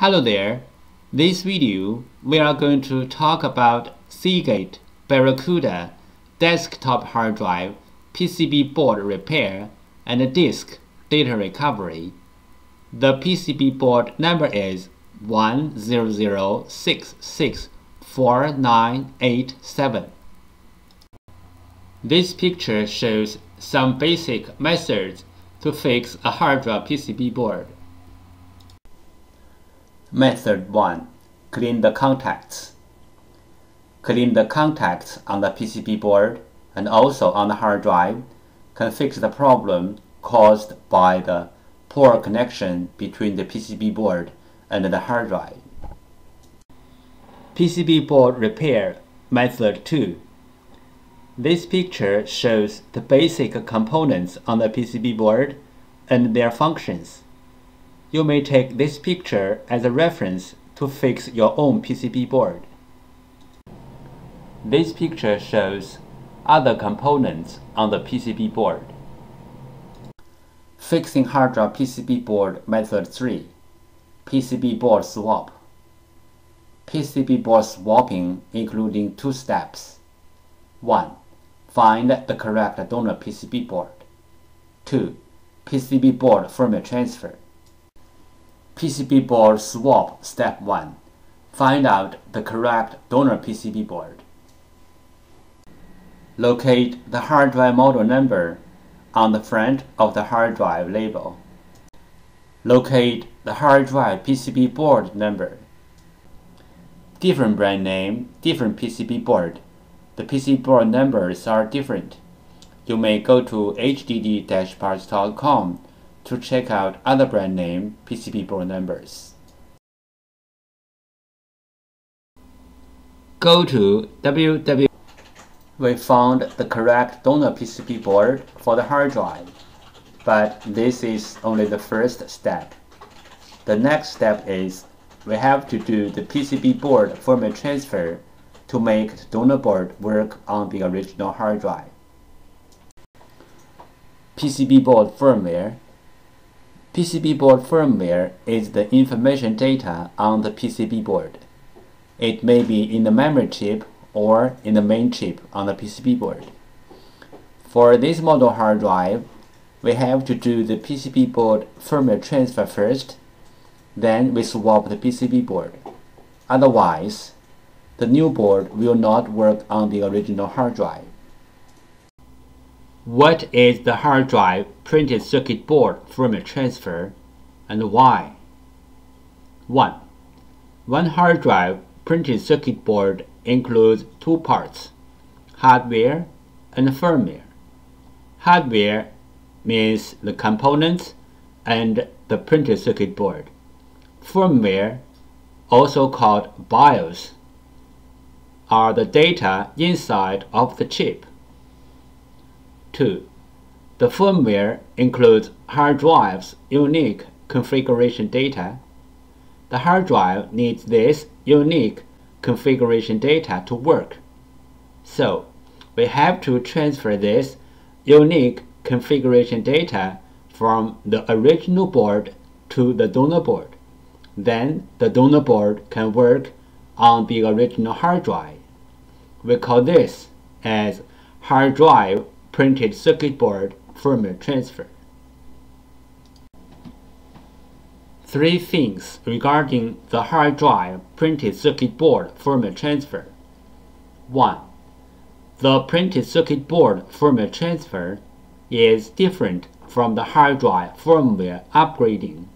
Hello there. This video we are going to talk about Seagate Barracuda desktop hard drive PCB board repair and disk data recovery. The PCB board number is 100664987. This picture shows some basic methods to fix a hard drive PCB board. Method 1. Clean the contacts. Clean the contacts on the PCB board and also on the hard drive can fix the problem caused by the poor connection between the PCB board and the hard drive. PCB board repair method 2. This picture shows the basic components on the PCB board and their functions. You may take this picture as a reference to fix your own PCB board. This picture shows other components on the PCB board. Fixing hard drive PCB board method 3. PCB board swap. PCB board swapping including two steps. 1. Find the correct donor PCB board. 2. PCB board firmware transfer. PCB board swap step 1. Find out the correct donor PCB board. Locate the hard drive model number on the front of the hard drive label. Locate the hard drive PCB board number. Different brand name, different PCB board. The PCB board numbers are different. You may go to hdd-parts.com to check out other brand name PCB board numbers. Go to www. We found the correct donor PCB board for the hard drive, but this is only the first step. The next step is we have to do the PCB board firmware transfer to make the donor board work on the original hard drive. PCB board firmware PCB board firmware is the information data on the PCB board. It may be in the memory chip or in the main chip on the PCB board. For this model hard drive, we have to do the PCB board firmware transfer first, then we swap the PCB board. Otherwise, the new board will not work on the original hard drive. What is the hard drive printed circuit board firmware transfer and why? 1. One hard drive printed circuit board includes two parts, hardware and firmware. Hardware means the components and the printed circuit board. Firmware, also called BIOS, are the data inside of the chip. 2. The firmware includes hard drive's unique configuration data. The hard drive needs this unique configuration data to work. So, we have to transfer this unique configuration data from the original board to the donor board. Then the donor board can work on the original hard drive. We call this as hard drive printed circuit board firmware transfer. Three things regarding the hard drive printed circuit board firmware transfer. 1. The printed circuit board firmware transfer is different from the hard drive firmware upgrading.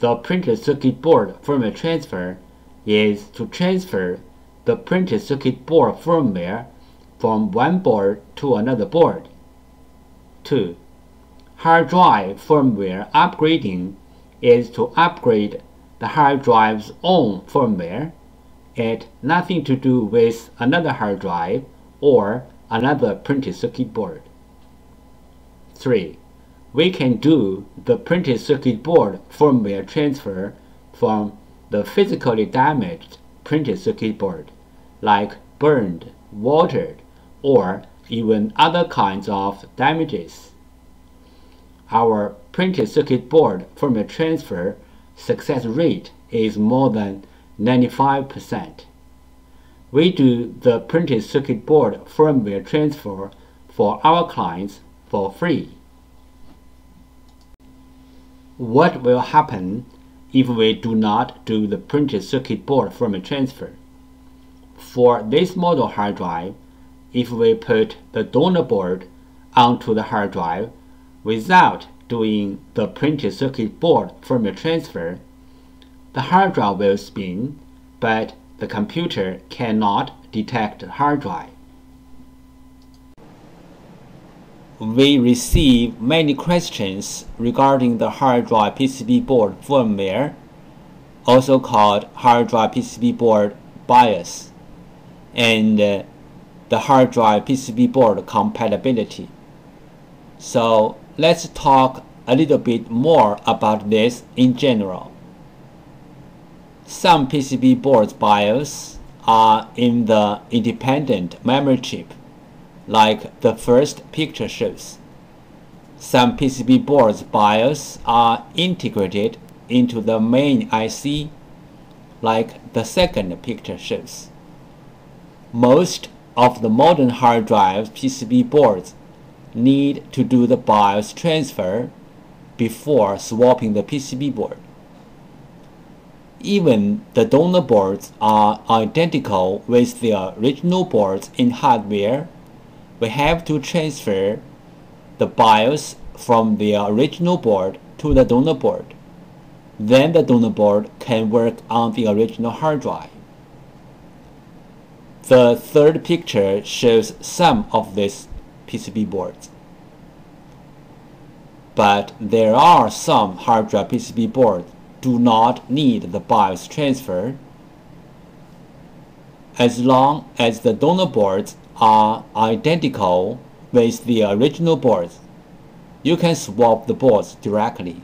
The printed circuit board firmware transfer is to transfer the printed circuit board firmware from one board to another board. 2. Hard drive firmware upgrading is to upgrade the hard drive's own firmware. It nothing to do with another hard drive or another printed circuit board. 3. We can do the printed circuit board firmware transfer from the physically damaged printed circuit board, like burned, watered, or even other kinds of damages. Our printed circuit board firmware transfer success rate is more than 95%. We do the printed circuit board firmware transfer for our clients for free. What will happen if we do not do the printed circuit board firmware transfer? For this model hard drive, if we put the donor board onto the hard drive without doing the printed circuit board firmware transfer, the hard drive will spin, but the computer cannot detect the hard drive. We receive many questions regarding the hard drive PCB board firmware, also called hard drive PCB board BIOS, and uh, the hard drive PCB board compatibility. So let's talk a little bit more about this in general. Some PCB boards BIOS are in the independent memory chip, like the first picture shows. Some PCB boards BIOS are integrated into the main IC, like the second picture shows. Most of the modern hard drive PCB boards need to do the BIOS transfer before swapping the PCB board. Even the donor boards are identical with the original boards in hardware. We have to transfer the BIOS from the original board to the donor board. Then the donor board can work on the original hard drive. The third picture shows some of these PCB boards. But there are some hard drive PCB boards do not need the BIOS transfer as long as the donor boards are identical with the original boards. You can swap the boards directly.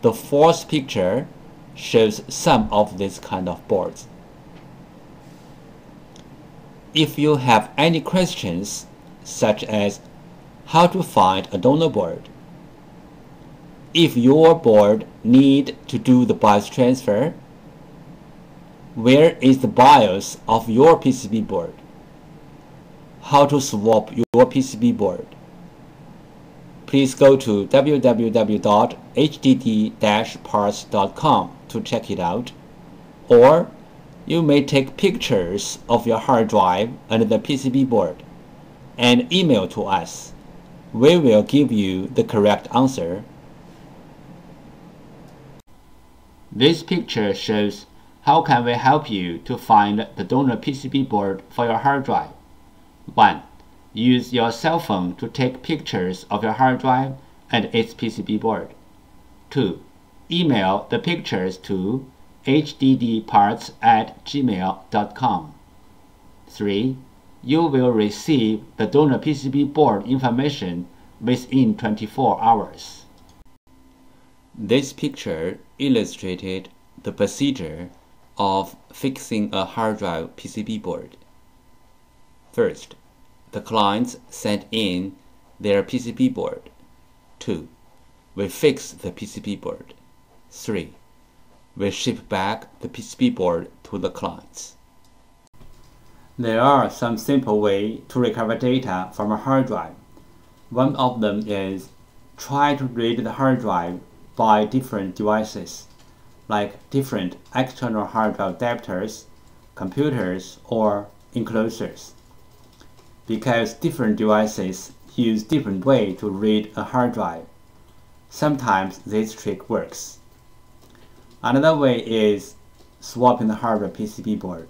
The fourth picture shows some of these kind of boards. If you have any questions, such as how to find a donor board, if your board need to do the BIOS transfer, where is the BIOS of your PCB board? How to swap your PCB board? Please go to www.hdd-parts.com to check it out. Or you may take pictures of your hard drive and the PCB board and email to us. We will give you the correct answer This picture shows how can we help you to find the donor PCB board for your hard drive. 1. Use your cell phone to take pictures of your hard drive and its PCB board. 2. Email the pictures to hddparts at gmail.com. 3. You will receive the donor PCB board information within 24 hours. This picture illustrated the procedure of fixing a hard drive PCB board. First, the clients sent in their PCB board. 2. We fix the PCB board. 3. We ship back the PCB board to the clients. There are some simple ways to recover data from a hard drive. One of them is try to read the hard drive by different devices, like different external hard drive adapters, computers, or enclosures. Because different devices use different way to read a hard drive, sometimes this trick works. Another way is swapping the hardware PCB board.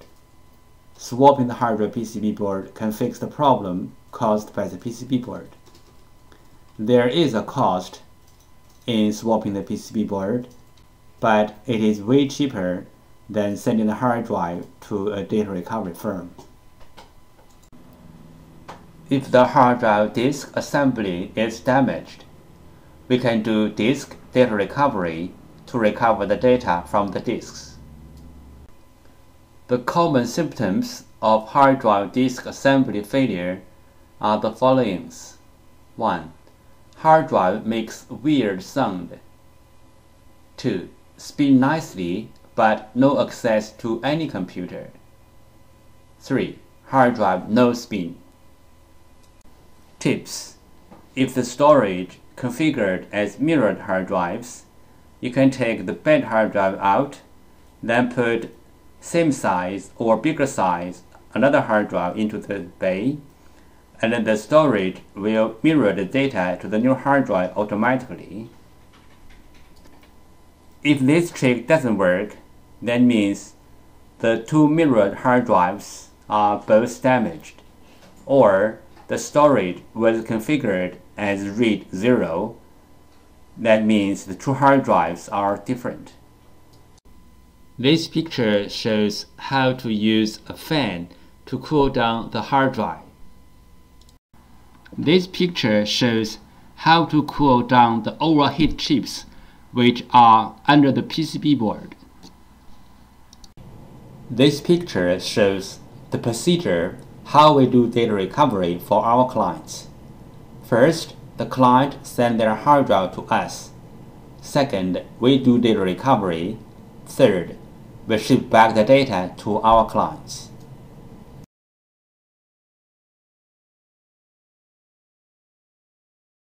Swapping the hardware PCB board can fix the problem caused by the PCB board. There is a cost in swapping the PCB board, but it is way cheaper than sending the hard drive to a data recovery firm. If the hard drive disk assembly is damaged, we can do disk data recovery to recover the data from the disks. The common symptoms of hard drive disk assembly failure are the following. 1 hard drive makes weird sound. 2. Spin nicely but no access to any computer. 3. Hard drive no spin. Tips If the storage configured as mirrored hard drives, you can take the bad hard drive out, then put same size or bigger size another hard drive into the bay, and then the storage will mirror the data to the new hard drive automatically. If this trick doesn't work, that means the two mirrored hard drives are both damaged, or the storage was configured as RAID 0. That means the two hard drives are different. This picture shows how to use a fan to cool down the hard drive. This picture shows how to cool down the overheat chips which are under the PCB board. This picture shows the procedure how we do data recovery for our clients. First, the client send their hard drive to us. Second, we do data recovery. Third, we ship back the data to our clients.